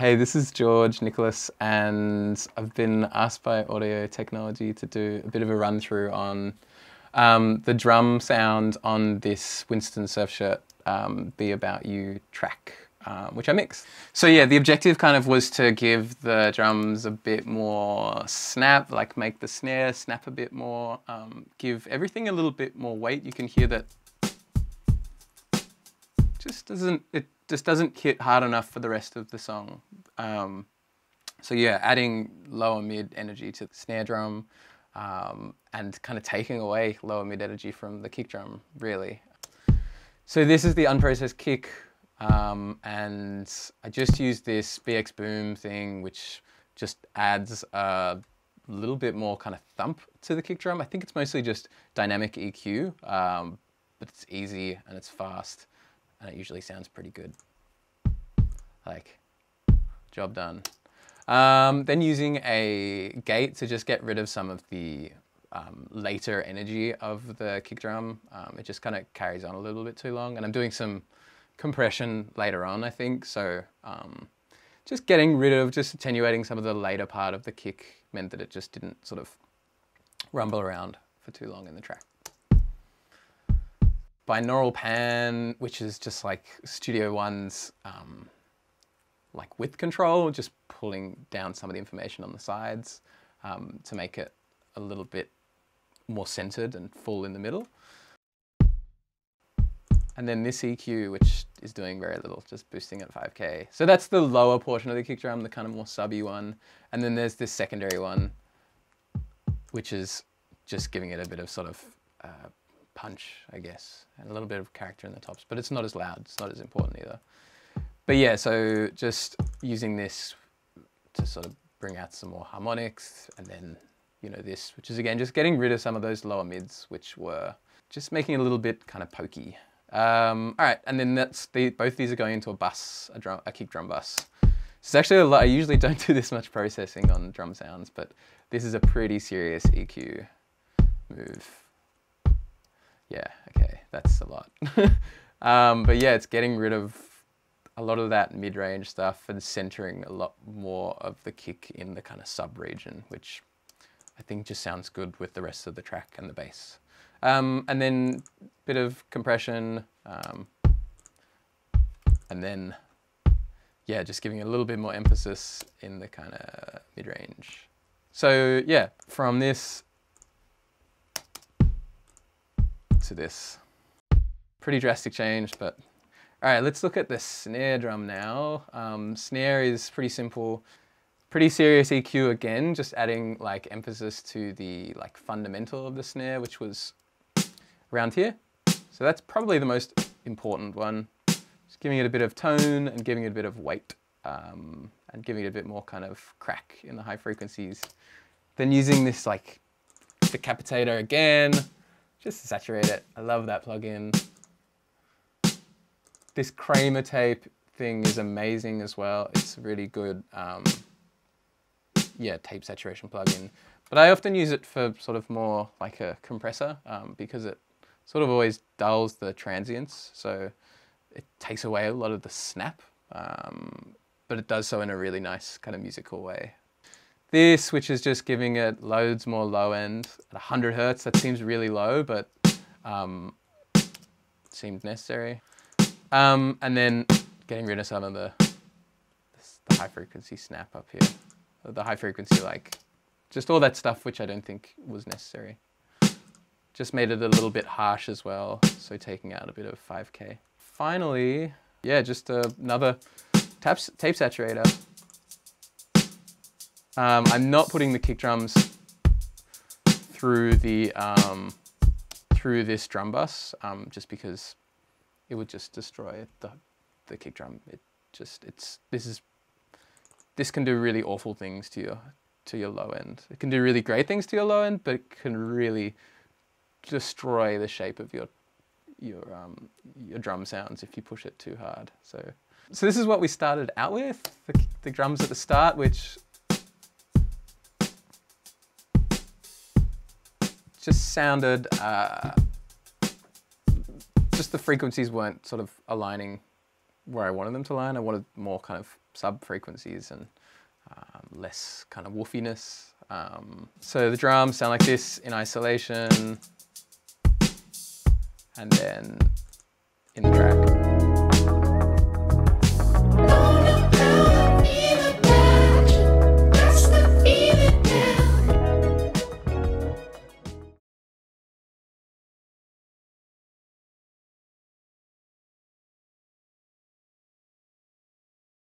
Hey, this is George Nicholas, and I've been asked by Audio Technology to do a bit of a run through on um, the drum sound on this Winston Surfshirt um, Be About You track, um, which I mixed. So yeah, the objective kind of was to give the drums a bit more snap, like make the snare snap a bit more, um, give everything a little bit more weight. You can hear that just doesn't it just doesn't hit hard enough for the rest of the song. Um, so yeah, adding lower mid energy to the snare drum um, and kind of taking away lower mid energy from the kick drum, really. So this is the unprocessed kick um, and I just used this BX Boom thing which just adds a little bit more kind of thump to the kick drum. I think it's mostly just dynamic EQ, um, but it's easy and it's fast and it usually sounds pretty good. Like, job done. Um, then using a gate to just get rid of some of the um, later energy of the kick drum. Um, it just kind of carries on a little bit too long and I'm doing some compression later on I think so um, just getting rid of, just attenuating some of the later part of the kick meant that it just didn't sort of rumble around for too long in the track binaural pan, which is just like Studio One's um, like width control, just pulling down some of the information on the sides um, to make it a little bit more centered and full in the middle. And then this EQ, which is doing very little, just boosting at 5K. So that's the lower portion of the kick drum, the kind of more subby one. And then there's this secondary one, which is just giving it a bit of sort of uh, punch, I guess, and a little bit of character in the tops, but it's not as loud, it's not as important either. But yeah, so just using this to sort of bring out some more harmonics, and then, you know, this, which is again, just getting rid of some of those lower mids, which were just making it a little bit kind of pokey. Um, all right, and then that's the, both these are going into a bus, a, drum, a kick drum bus. It's actually a lot, I usually don't do this much processing on drum sounds, but this is a pretty serious EQ move yeah, okay, that's a lot. um, but yeah, it's getting rid of a lot of that mid-range stuff and centering a lot more of the kick in the kind of sub-region, which I think just sounds good with the rest of the track and the bass. Um, and then a bit of compression, um, and then, yeah, just giving a little bit more emphasis in the kind of mid-range. So yeah, from this to this. Pretty drastic change, but all right, let's look at the snare drum now. Um, snare is pretty simple, pretty serious EQ again, just adding like emphasis to the like fundamental of the snare, which was around here. So that's probably the most important one. Just giving it a bit of tone and giving it a bit of weight um, and giving it a bit more kind of crack in the high frequencies. Then using this like decapitator again, just to saturate it. I love that plugin. This Kramer tape thing is amazing as well. It's a really good, um, yeah, tape saturation plugin. But I often use it for sort of more like a compressor um, because it sort of always dulls the transients. So it takes away a lot of the snap, um, but it does so in a really nice kind of musical way. This, which is just giving it loads more low end at 100 hertz, that seems really low, but um, seemed necessary. Um, and then getting rid of some of the, the high frequency snap up here. The high frequency, like, just all that stuff which I don't think was necessary. Just made it a little bit harsh as well, so taking out a bit of 5K. Finally, yeah, just another tape saturator. Um, I'm not putting the kick drums through the um, through this drum bus um, just because it would just destroy the the kick drum. It just it's this is this can do really awful things to your to your low end. It can do really great things to your low end, but it can really destroy the shape of your your um, your drum sounds if you push it too hard. So so this is what we started out with the, the drums at the start, which just sounded, uh, just the frequencies weren't sort of aligning where I wanted them to line. I wanted more kind of sub frequencies and um, less kind of woofiness. Um, so the drums sound like this in isolation and then in the track.